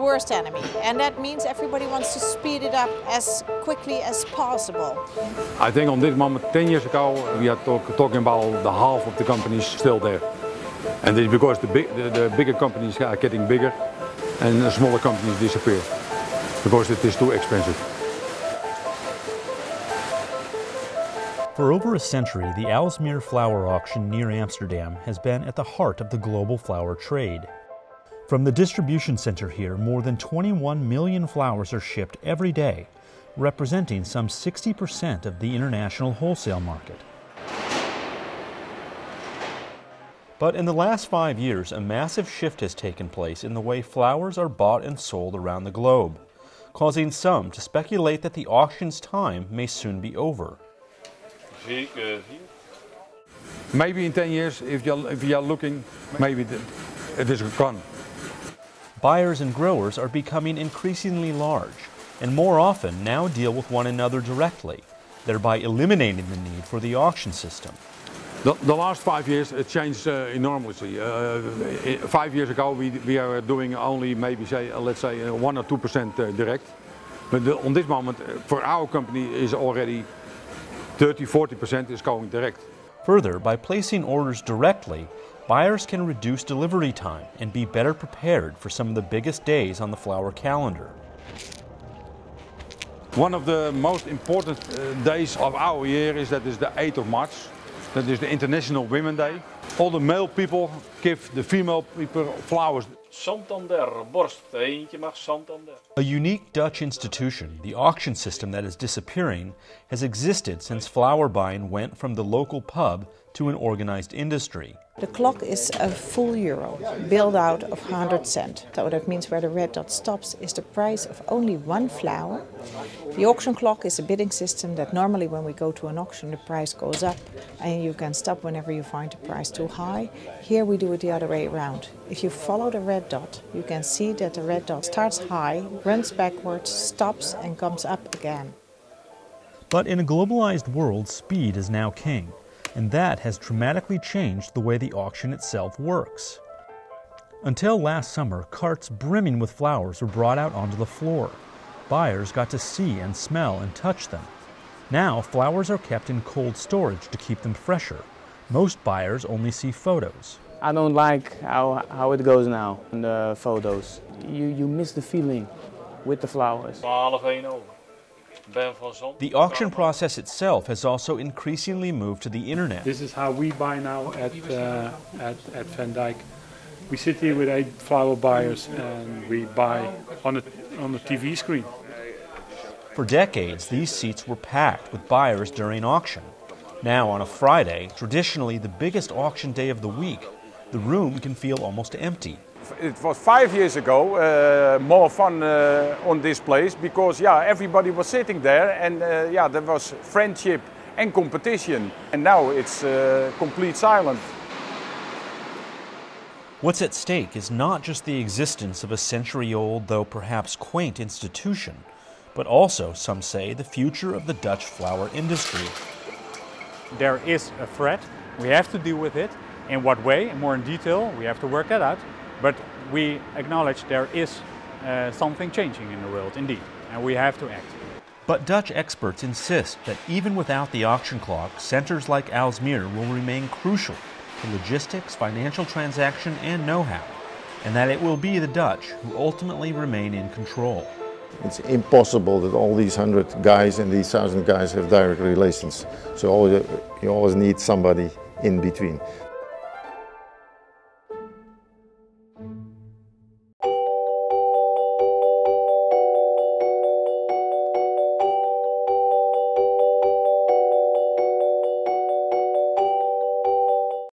worst enemy, and that means everybody wants to speed it up as quickly as possible. I think on this moment, 10 years ago, we are talk, talking about the half of the companies still there. And it's because the, big, the, the bigger companies are getting bigger and the smaller companies disappear because it is too expensive. For over a century, the Aalsmeer flower auction near Amsterdam has been at the heart of the global flower trade. From the distribution center here, more than 21 million flowers are shipped every day, representing some 60% of the international wholesale market. But in the last five years, a massive shift has taken place in the way flowers are bought and sold around the globe, causing some to speculate that the auction's time may soon be over. Maybe in 10 years, if you're, if you're looking, maybe it is gone. Buyers and growers are becoming increasingly large and more often now deal with one another directly, thereby eliminating the need for the auction system. The, the last five years it changed uh, enormously. Uh, five years ago we, we are doing only maybe say, uh, let's say uh, one or two percent uh, direct. But the, on this moment uh, for our company is already 30-40% is going direct. Further, by placing orders directly, buyers can reduce delivery time and be better prepared for some of the biggest days on the flower calendar. One of the most important uh, days of our year is that is the 8th of March. That is the International Women Day. All the male people give the female people flowers. Santander, borst, eentje mag Santander. A unique Dutch institution, the auction system that is disappearing, has existed since flower buying went from the local pub to an organized industry. The clock is a full euro, billed out of 100 cent. So that means where the red dot stops is the price of only one flower. The auction clock is a bidding system that normally when we go to an auction the price goes up and you can stop whenever you find the price too high. Here we do it the other way around. If you follow the red dot, you can see that the red dot starts high, runs backwards, stops and comes up again. But in a globalized world, speed is now king and that has dramatically changed the way the auction itself works. Until last summer, carts brimming with flowers were brought out onto the floor. Buyers got to see and smell and touch them. Now, flowers are kept in cold storage to keep them fresher. Most buyers only see photos. I don't like how, how it goes now in the photos. You, you miss the feeling with the flowers. The auction process itself has also increasingly moved to the internet. This is how we buy now at, uh, at, at Van Dijk. We sit here with eight flower buyers and we buy on a, on a TV screen. For decades, these seats were packed with buyers during auction. Now, on a Friday, traditionally the biggest auction day of the week, the room can feel almost empty it was five years ago uh, more fun uh, on this place because yeah everybody was sitting there and uh, yeah there was friendship and competition and now it's uh, complete silence. What's at stake is not just the existence of a century-old though perhaps quaint institution but also some say the future of the Dutch flower industry. There is a threat, we have to deal with it. In what way, more in detail, we have to work that out. But we acknowledge there is uh, something changing in the world, indeed, and we have to act. But Dutch experts insist that even without the auction clock, centers like Aalsmeer will remain crucial to logistics, financial transaction, and know-how, and that it will be the Dutch who ultimately remain in control. It's impossible that all these hundred guys and these thousand guys have direct relations. So you always need somebody in between.